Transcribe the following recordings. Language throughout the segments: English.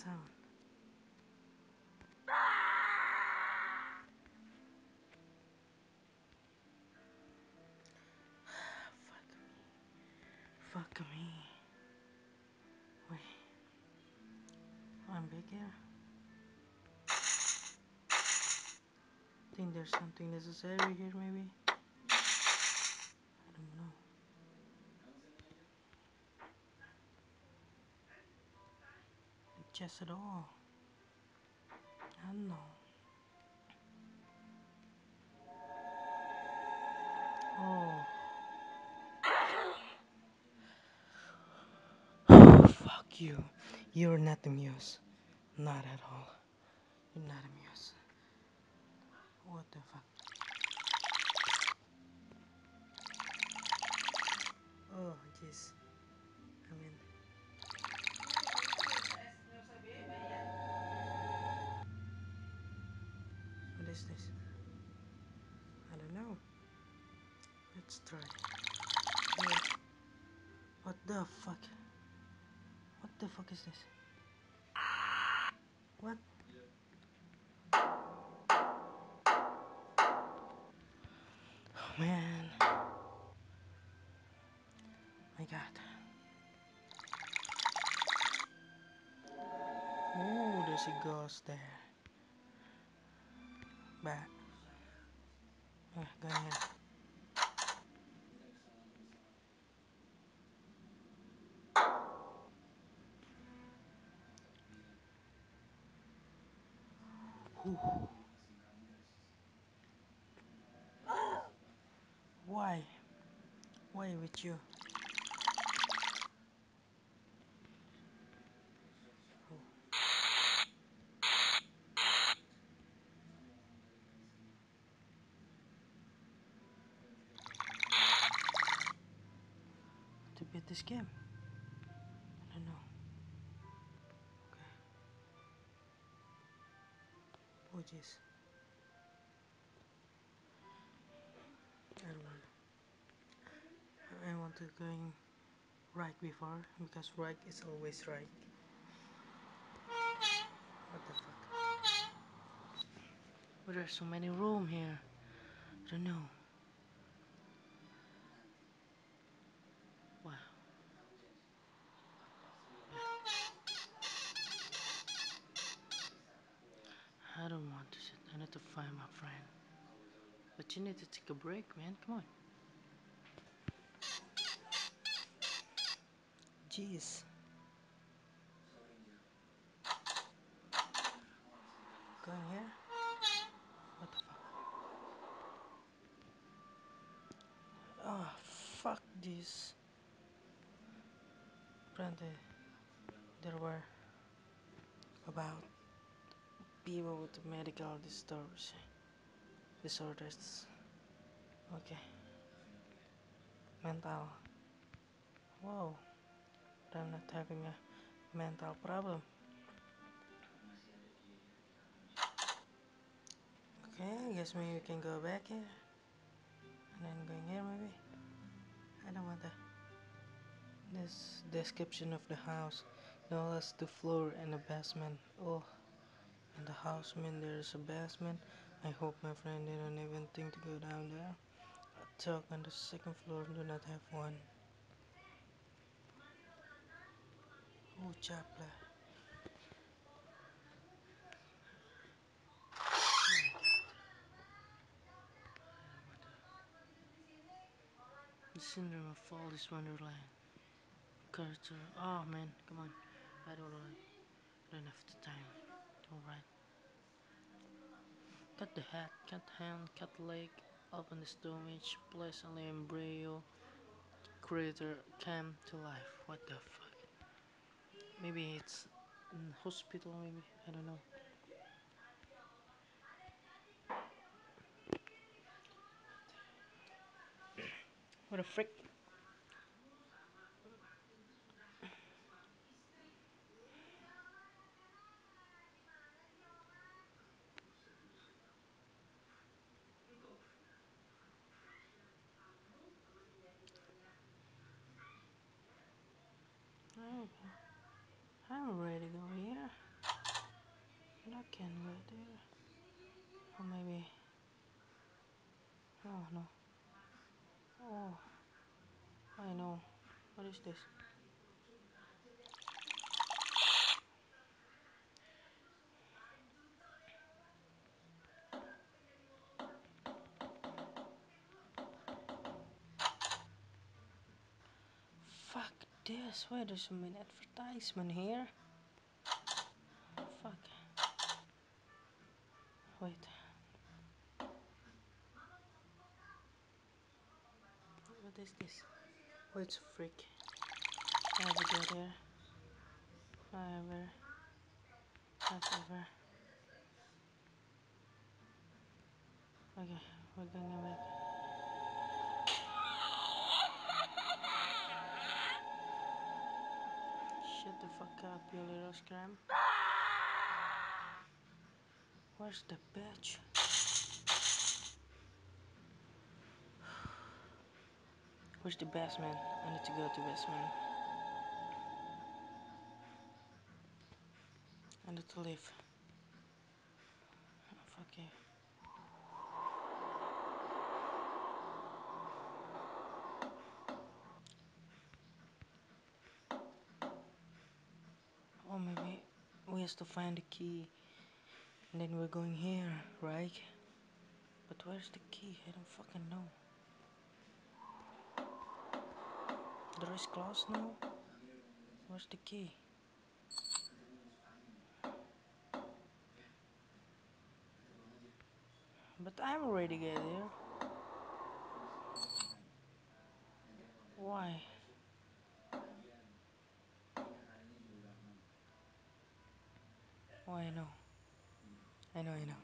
Wait, what the sound? Fuck me. Wait. I'm back here. Think there's something necessary here, maybe? I don't know. Just at all. I don't know. Oh. Fuck you. You're not amused. Not at all. You're not amused. What the fuck? Try. Yeah. What the fuck? What the fuck is this? What? Oh, man. My god. Ooh, there's a ghost there. Bat. Ah, go ahead. Why? Why with you? To beat this game? Want. I want to going right before because right is always right. What the fuck? But there's so many room here. I don't know. Wow. I don't want to sit. I need to find my friend. But you need to take a break, man. Come on. Jeez. Going here? What the fuck? Oh, fuck this. Apparently, there were about people with medical disorders. Disorders. Okay. Mental. Wow. I'm not having a mental problem. Okay, I guess maybe we can go back here. And then going here maybe. I don't want the this description of the house. No less the floor and the basement. Oh and the house mean there's a basement. I hope my friend didn't even think to go down there. A talk on the second floor do not have one. Oh chapla. The syndrome of Alice Wonderland. Character. Oh man, come on. I don't know. Have the time. Alright. Cut the head, cut hand, cut leg. Open the stomach. place an embryo. Creator came to life. What the fuck? Maybe it's in hospital. Maybe I don't know. What a frick. I'm ready to go here. But I can't go there. Or maybe. Oh no. Oh. I know. What is this? Fuck this. Why there's some advertisement here? Fuck. Wait. What is this? Oh, it's a freak. I have to go there. However. However. Okay, we're going back. Shut the fuck up, you little scram. Where's the bitch? Where's the basement? I need to go to basement. I need to leave. Oh, fuck you. Oh, maybe we have to find the key. And then we're going here, right? But where's the key? I don't fucking know. The door is closed now? Where's the key? But I'm already there. Why? Oh, I know. I know, I know.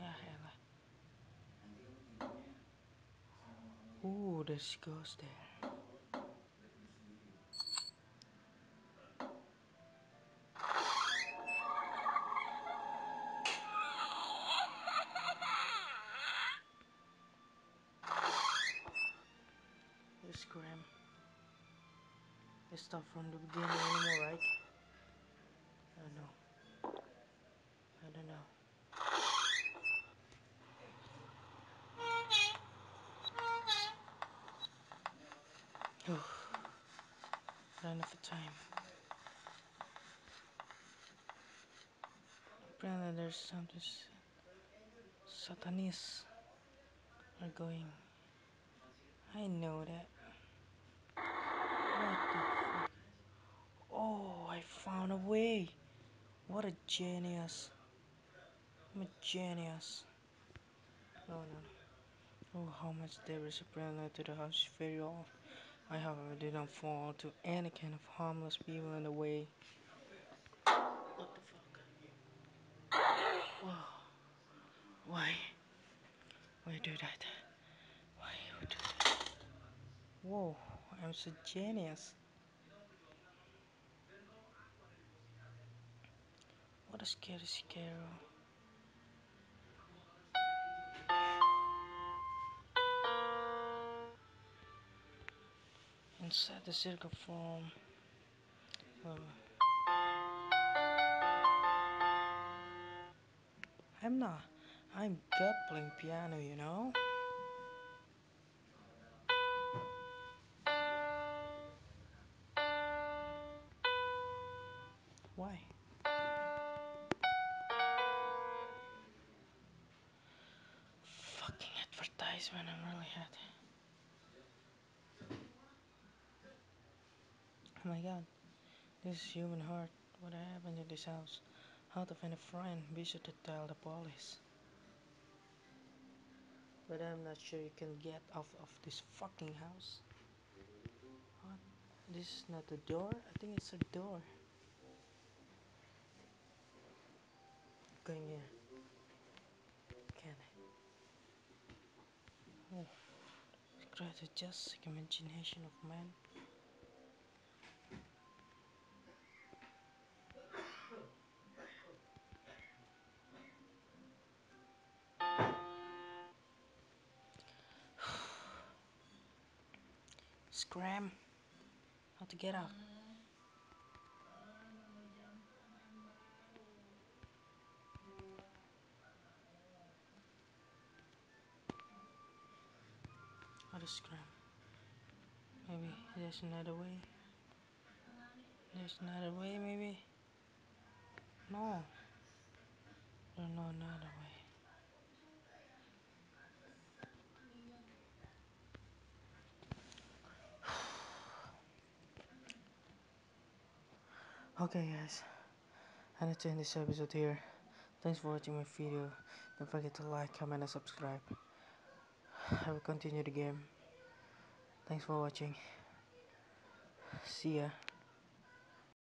Yeah, elah. Ooh, ghost there. Start from the beginning anymore, right? I don't know. I don't know. Run of the time. Apparently there's something satanists are going. I know that. What? Oh, I found a way. What a genius. I'm a genius. No, no. Oh, how much there is a apparently to the house very off. I however did not fall to any kind of harmless people in the way. What the fuck? Whoa. Why? Why do that? Why you do that? Whoa, I'm so genius. What a scary scarrow. Inside the circle form. Um, I'm not. I'm good playing piano, you know? Why? Fucking advertisement, I'm really happy. Oh my god, this is human heart. What happened in this house? How to find a friend? Be sure to tell the police. But I'm not sure you can get off of this fucking house. What? This is not a door? I think it's a door. Can I? Oh. Great, just imagination of man. Scram. How to get out? To scram? Maybe there's another way. There's another way, maybe? No. There's no another way. Okay guys, I'm gonna end this episode here. Thanks for watching my video. Don't forget to like, comment and subscribe. I will continue the game. Thanks for watching. See ya.